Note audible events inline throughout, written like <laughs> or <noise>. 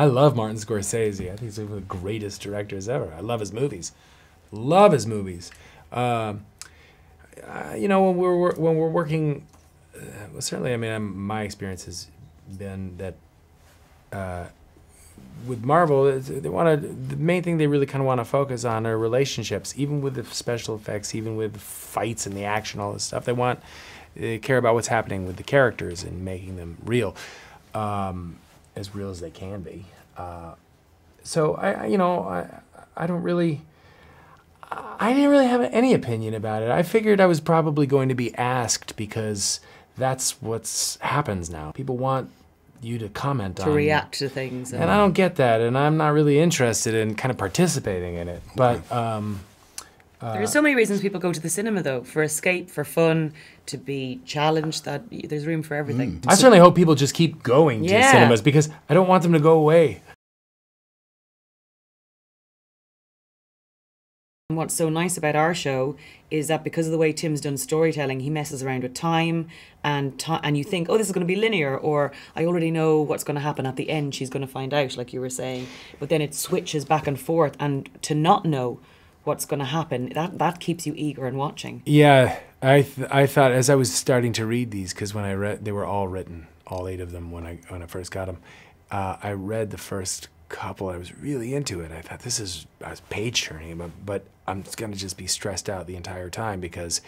I love Martin Scorsese. I think he's one of the greatest directors ever. I love his movies. Love his movies. Um, uh, you know, when we're when we're working, uh, well, certainly, I mean, I'm, my experience has been that uh, with Marvel, they want to. The main thing they really kind of want to focus on are relationships, even with the special effects, even with fights and the action, all this stuff. They want they care about what's happening with the characters and making them real, um, as real as they can be. Uh, so I, I- you know, I, I don't really. I didn't really have any opinion about it. I figured I was probably going to be asked because that's what's happens now. People want you to comment to on to react to things. and I don't get that, and I'm not really interested in kind of participating in it. But um, there are so many reasons people go to the cinema, though, for escape, for fun, to be challenged. That there's room for everything. Mm. I certainly hope people just keep going to Yeah. cinemas because I don't want them to go away. And what's so nice about our show is that because of the way Tim's done storytelling, he messes around with time and and you think, oh, this is going to be linear, or I already know what's going to happen at the end. She's going to find out, like you were saying, but then it switches back and forth, and to not know what's going to happen, that that keeps you eager and watching. Yeah, I th- I thought as I was starting to read these because when I read they were all written, all eight of them when I when I first got them. Uh, I read the first couple. I was really into it. I thought this is I was page turning, but but I'm gonna just be stressed out the entire time because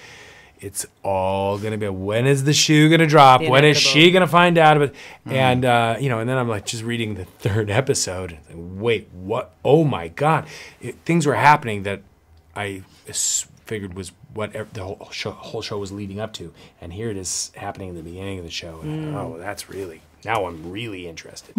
it's all gonna be when is the shoe gonna drop? When is she gonna find out about? And uh, you know, and then I'm like just reading the third <laughs> episode. It's like, Wait, what? Oh my god! It, things were happening that I figured was what the whole show, whole show was leading up to, and here it is happening in the beginning of the show. And I hmm. oh, that's really now I'm really interested.